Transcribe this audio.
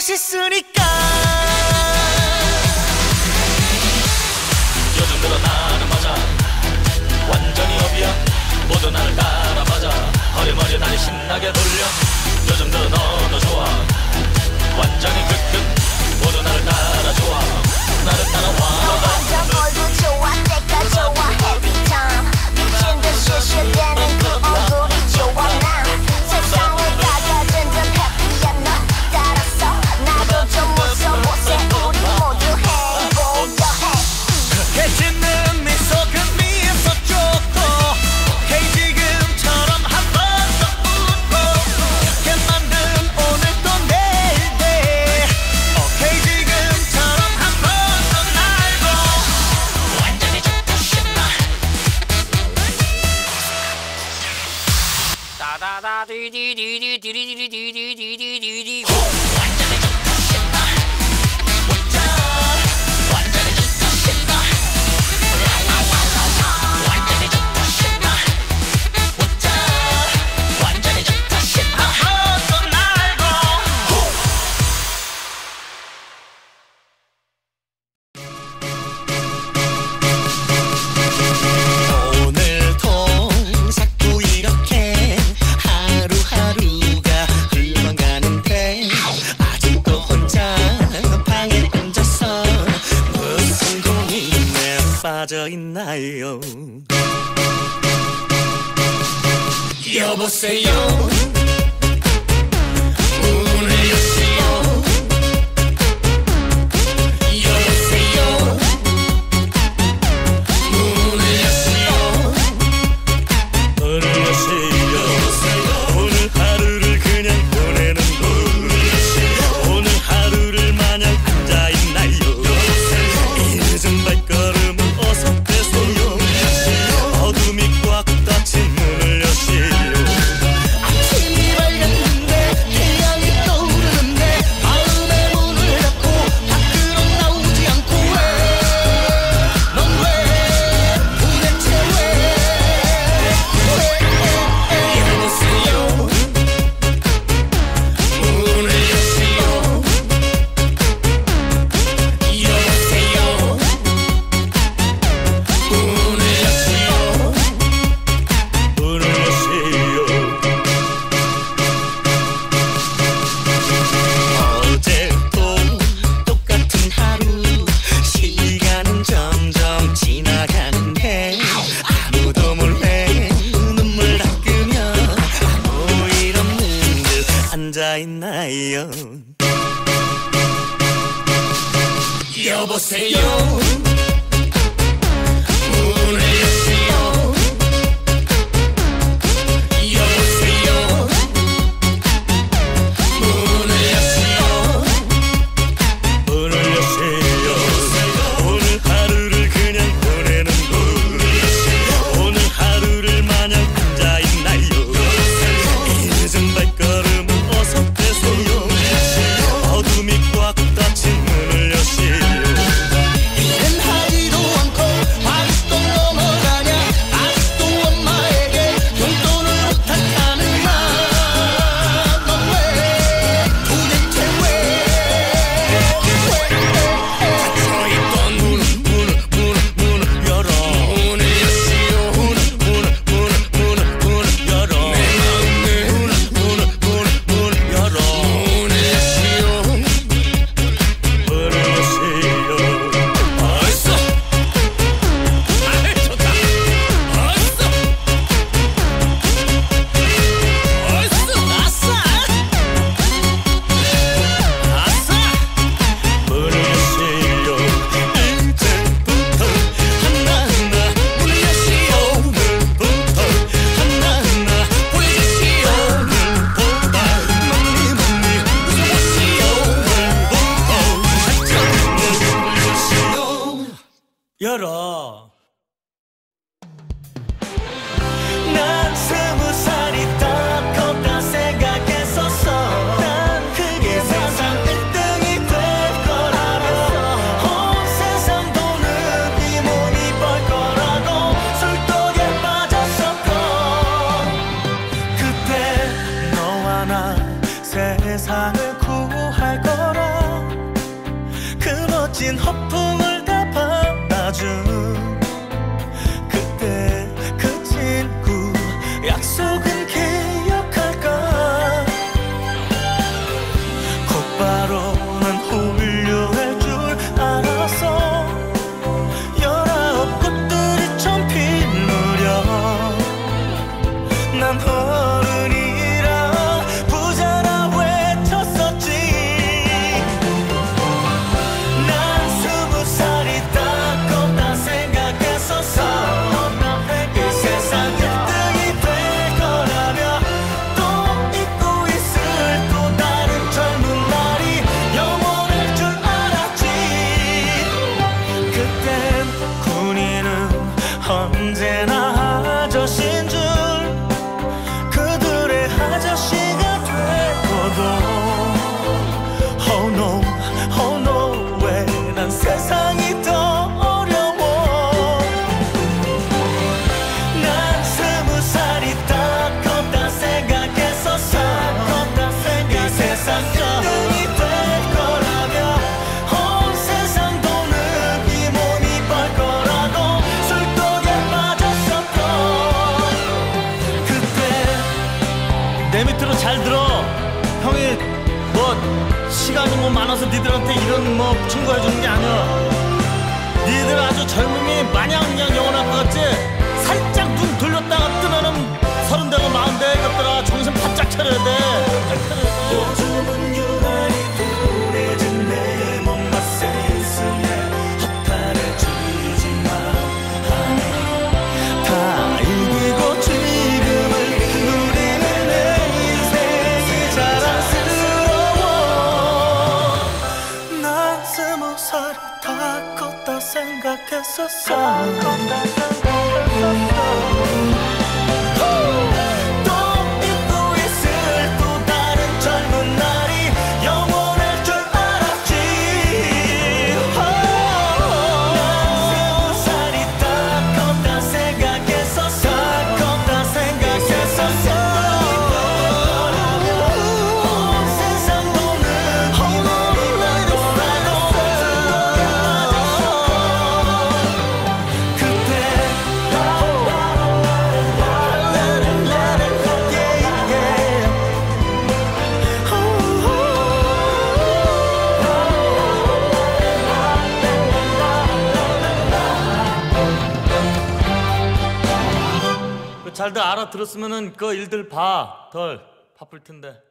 멋있으니까. 요즘 들어 나는 맞아. 완전히 업이야. 모두 나를 따라맞아. 허리머리 나를 신나게 돌려. 요즘 들어 너도 좋아. 완전히 끝끝 모두 나를 따라 좋아. 나를 따라와. 너 완전 모두 좋아 내가 좋아 every time. 미친 듯이 쉴때 많아서 니들한테 이런 뭐 충고해 주는 게 아니야 니들 아주 젊음이 마냥 그냥 영원할 것 같지? 살짝 눈 돌렸다가 love. 들었으면은 그 일들 봐. 덜 바쁠 텐데.